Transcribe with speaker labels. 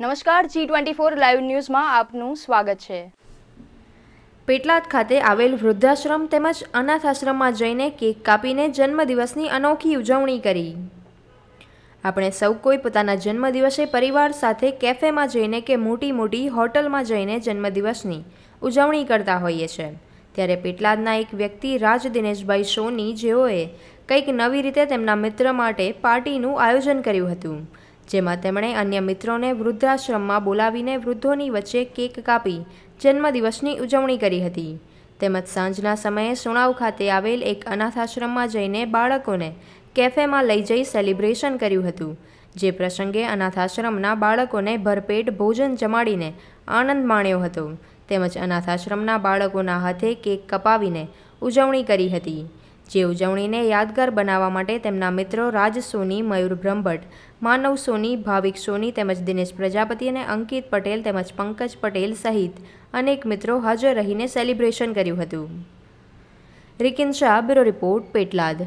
Speaker 1: નમસ્કાર G twenty four live ન્યૂઝમાં આપનું સ્વાગત છે.
Speaker 2: પેટલાદ ખાતે આવેલ વૃદ્ધાશ્રમ તેમજ અનાથ આશ્રમમાં જઈને કેક કાપીને જન્મદિવસની અનોખી ઉજવણી કરી. આપણે સૌ કોઈ પોતાના જન્મદિવસે પરિવાર સાથે કેફેમાં જઈને કે મોટી મોટી હોટલમાં જઈને જન્મદિવસની ઉજવણી કરતા હોઈએ છીએ ત્યારે પેટલાદના એક વ્યક્તિ રાજ દિનેશભાઈ સોની જેઓએ કંઈક નવી રીતે તેમના મિત્ર માટે પાર્ટીનું આયોજન કર્યું હતું. જેમાં તેમણે અન્ય મિત્રોને વૃદ્ધાશ્રમમાં બોલાવીને વૃદ્ધોની વચ્ચે કેક કાપી જન્મદિવસની ઉજવણી કરી હતી. તેમજ સાંજના સમયે સુણાવ ખાતે આવેલ એક અનાથાશ્રમમાં જઈને બાળકોને કેફેમાં લઈ જઈ સેલિબ્રેશન કર્યું હતું, જે પ્રસંગે અનાથાશ્રમના બાળકોને ભરપેટ ભોજન જમાડીને આનંદ માણ્યો હતો. તેમજ અનાથાશ્રમના બાળકોના હાથે કેક કપાવીને ઉજવણી કરી હતી. જે ઉજવણીને યાદગાર બનાવવા માટે તેમના મિત્રો રાજ સોની, મયુર બ્રહ્મભટ્ટ, માનવ સોની, ભાવિક સોની તેમજ દિનેશ પ્રજાપતિ અને અંકિત પટેલ તેમજ પંકજ પટેલ સહિત અનેક મિત્રો હાજર રહીને સેલિબ્રેશન કર્યું હતું. Rikin Shah, bureau report, Petlad.